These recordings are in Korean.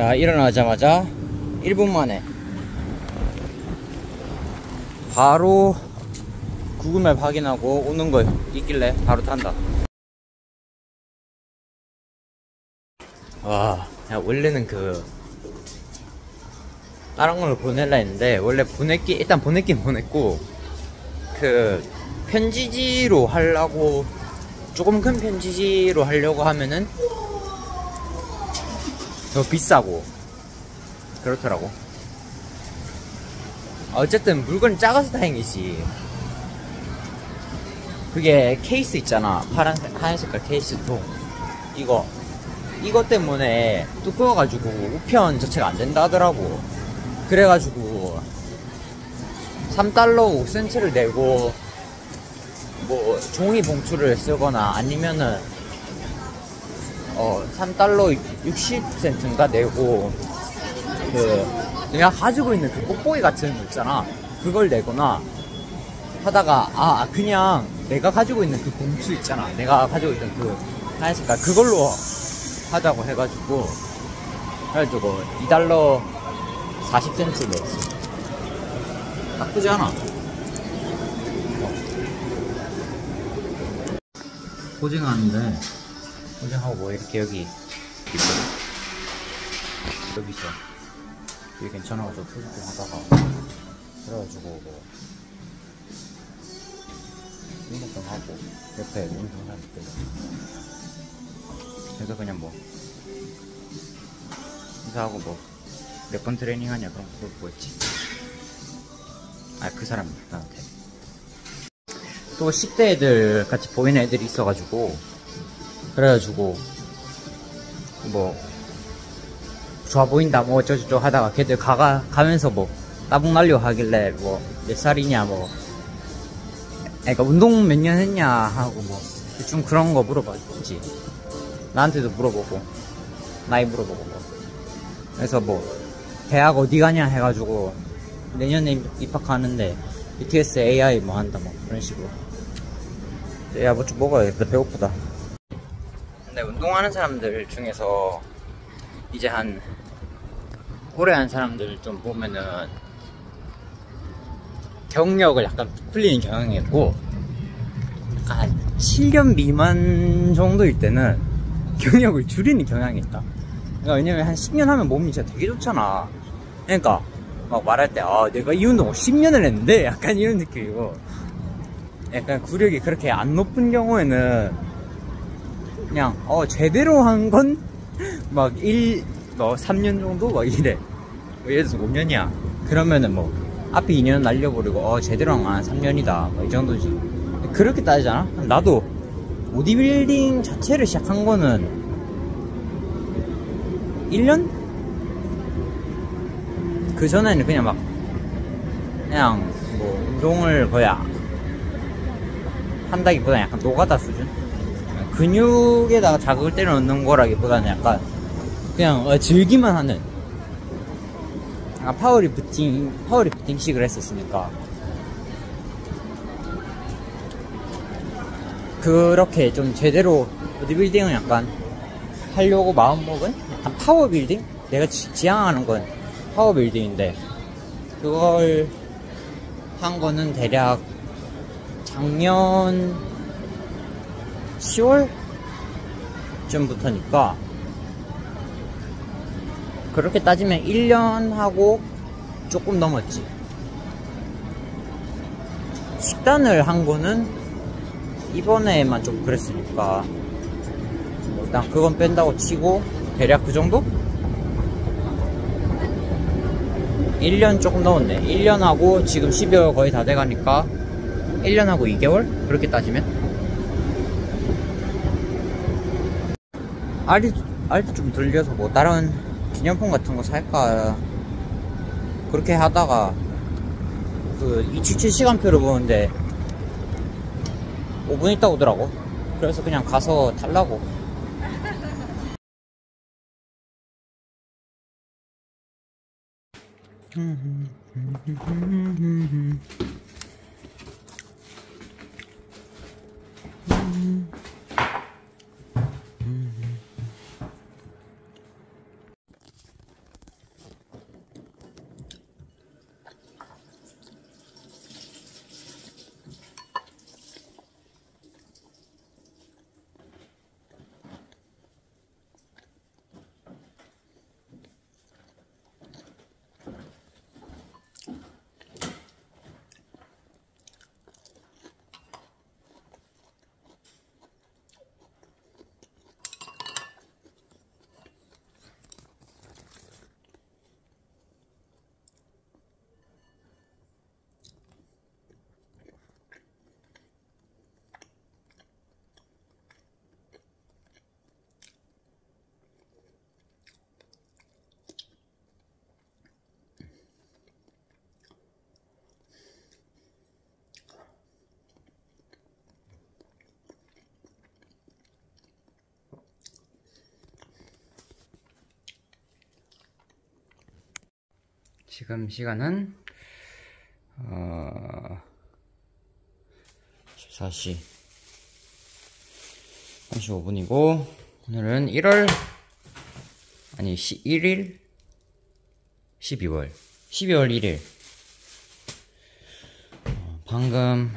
야 일어나자마자 1분 만에. 바로 구글맵 확인하고 오는 거 있길래 바로 탄다. 와 야, 원래는 그 다른 걸 보낼라 했는데 원래 보냈기 일단 보냈긴 보냈고 그 편지지로 하려고 조금 큰 편지지로 하려고 하면은 더 비싸고. 그렇더라고. 어쨌든 물건이 작아서 다행이지. 그게 케이스 있잖아. 파란색 하얀 색깔 케이스 통. 이거. 이것 때문에 두꺼워가지고 우편 자체가 안 된다 하더라고. 그래가지고 3달러 5센트를 내고 뭐 종이 봉투를 쓰거나 아니면은 어 3달러 60센트인가 내고 그 내가 가지고 있는 그 뽁뽁이 같은 거 있잖아. 그걸 내거나 하다가 아 그냥 내가 가지고 있는 그 봉투 있잖아. 내가 가지고 있던 그 하얀 색깔 그걸로 하자고 해가지고 그래가지고 2달러 40센트 냈어 나쁘지 않아. 포징하는데 포징하고 뭐 이렇게 여기 여기서 이게 괜찮아가지고 좀 하다가 그래가지고 뭐 운동 하고 옆에 운동할 때 그래서 그냥 뭐 인사하고 뭐 몇 번 트레이닝 하냐 그런 거 물어보고 했지? 아 그 사람 나한테. 또 10대 애들 같이 보이는 애들이 있어가지고 그래가지고 뭐 좋아 보인다 뭐 어쩌저쩌 하다가 걔들 가가 가면서 뭐 따봉 날려 하길래 뭐 몇 살이냐 뭐 그러니까 운동 몇 년 했냐 하고 뭐 대충 그런 거 물어봤지. 나한테도 물어보고 나이 물어보고 뭐. 그래서 뭐 대학 어디 가냐 해가지고 내년에 입학하는데 BTS AI 뭐 한다 뭐 그런 식으로. 야뭐 좀 먹어야겠다 배고프다 근데 운동하는 사람들 중에서 이제 한 오래 한 사람들 좀 보면은 경력을 약간 풀리는 경향이 있고 약간 한 7년 미만 정도일 때는 경력을 줄이는 경향이 있다. 그러니까 왜냐면 한 10년 하면 몸이 진짜 되게 좋잖아. 그러니까 막 말할 때 아 내가 이 운동을 10년을 했는데? 약간 이런 느낌이고. 약간 구력이 그렇게 안 높은 경우에는 그냥 어 제대로 한 건 막 1, 뭐 3년 정도? 막 이래. 뭐 예를 들어서 5년이야. 그러면은 뭐 앞에 2년 날려버리고 어 제대로 한 3년이다. 뭐 이 정도지. 그렇게 따지잖아? 나도 보디빌딩 자체를 시작한 거는 1년? 그 전에는 그냥 막 그냥 뭐 운동을 거의 한다기보다 약간 노가다 수준 근육에다가 자극을 때려 넣는 거라기보다는 약간 그냥 어, 즐기만 하는 약간 powerlifting powerlifting식을 했었으니까 그렇게 좀 제대로 보디빌딩은 약간 하려고 마음먹은 약간 powerbuilding? 내가 지, 지향하는 건 powerbuilding인데 그걸 한 거는 대략 작년 10월 쯤부터니까 그렇게 따지면 1년 하고 조금 넘었지 식단을 한 거는 이번에만 좀 그랬으니까 뭐 일단 그건 뺀다고 치고 대략 그 정도? 1년 조금 넘었네 1년 하고 지금 12월 거의 다 돼가니까 1년 하고 2개월? 그렇게 따지면 알이, 알도 좀 들려서 뭐 다른 기념품 같은 거 살까? 그렇게 하다가 그 277 시간표를 보는데 5분 있다 오더라고. 그래서 그냥 가서 달라고 지금 시간은 어 14시 35분이고 오늘은 1월 아니 1일 12월. 12월 1일. 어, 방금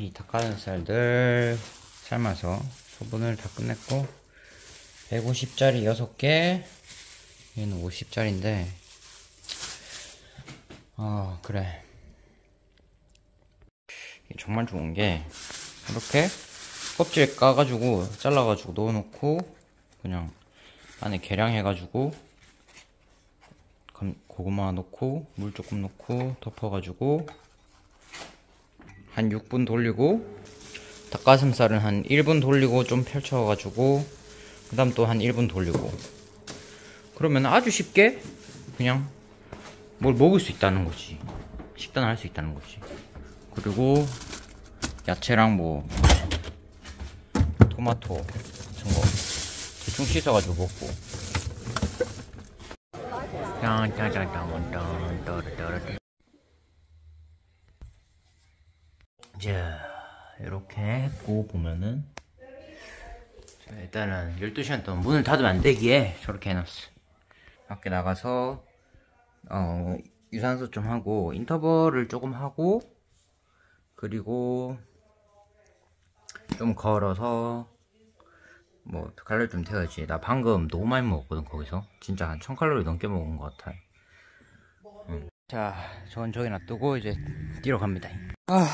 이 닭가슴살들 삶아서 소분을 다 끝냈고 150짜리 6개 얘는 50짜리인데 아 그래. 정말 좋은 게 이렇게 껍질 까가지고 잘라가지고 넣어놓고 그냥 안에 계량 해가지고 감- 고구마 넣고 물 조금 넣고 덮어가지고 한 6분 돌리고 닭가슴살은 한 1분 돌리고 좀 펼쳐가지고 그 다음 또 한 1분 돌리고 그러면 아주 쉽게 그냥 뭘 먹을 수 있다는 거지. 식단을 할 수 있다는 거지. 그리고 야채랑 뭐 토마토 같은 거 대충 씻어가지고 먹고. 자 이렇게 했고 보면은 자, 일단은 12시간 동안 문을 닫으면 안 되기에 저렇게 해놨어. 밖에 나가서 어, 유산소 좀 하고 인터벌을 조금 하고 그리고 좀 걸어서 뭐 칼로리 좀 태워야지. 나 방금 너무 많이 먹었거든 거기서. 진짜 한 1000칼로리 넘게 먹은 것 같아. 응. 자 저건 저기 놔두고 이제 뛰러 갑니다. 아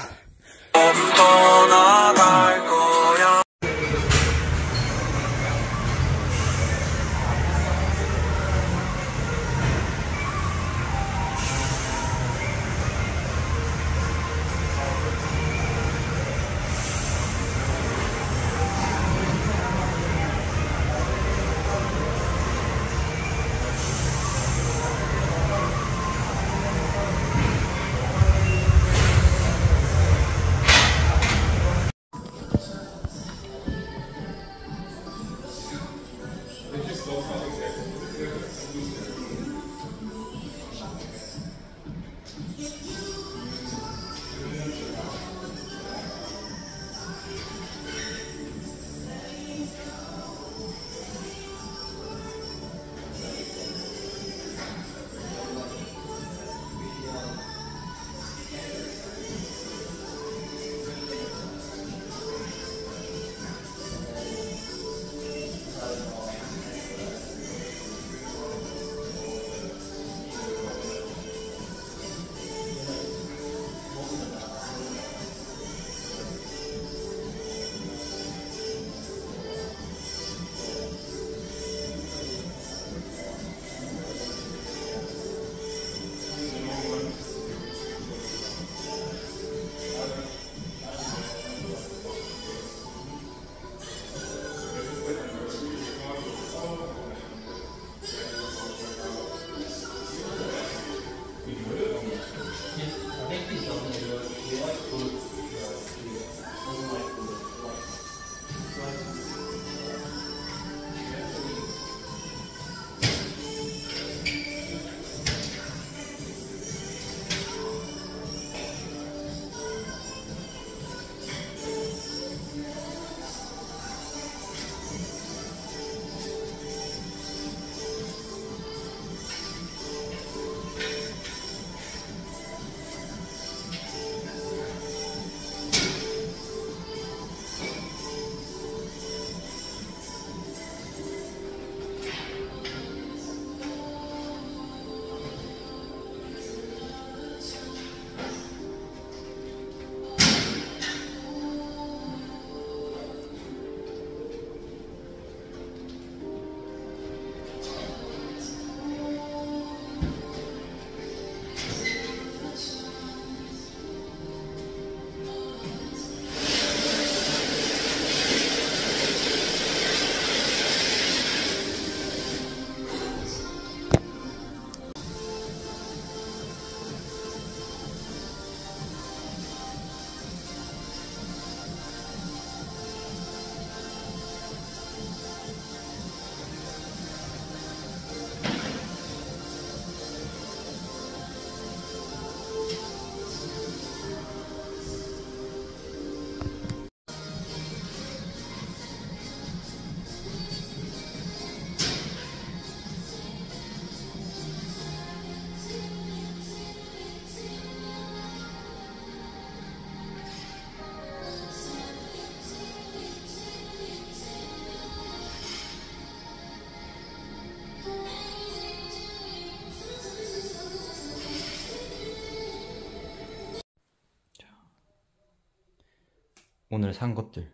오늘 산 것들.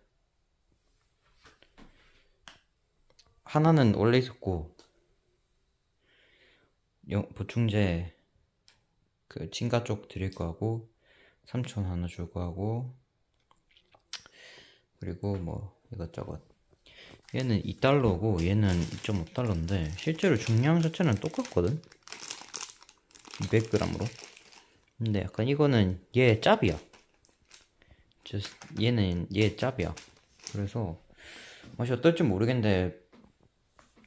하나는 원래 있었고 영- 보충제 그 진가 쪽 드릴 거 하고 삼촌 하나 줄 거 하고 그리고 뭐 이것저것. 얘는 2달러고 얘는 2.5달러인데 실제로 중량 자체는 똑같거든? 200g으로. 근데 약간 이거는 얘 짭이야 just 얘는 얘 짭이야. 그래서 맛이 어떨지 모르겠는데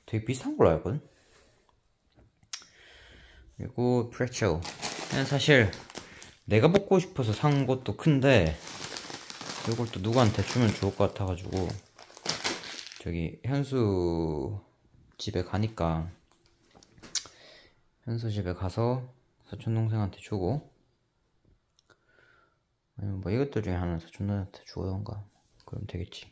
되게 비슷한 걸로 알거든? 그리고 프레첼 얘는 사실 내가 먹고 싶어서 산 것도 큰데 이걸 또 누구한테 주면 좋을 것 같아가지고 저기 현수 집에 가니까 현수 집에 가서 사촌 동생한테 주고 아니면 뭐 이것들 중에 하나 사촌 누나한테 주던가 그럼 되겠지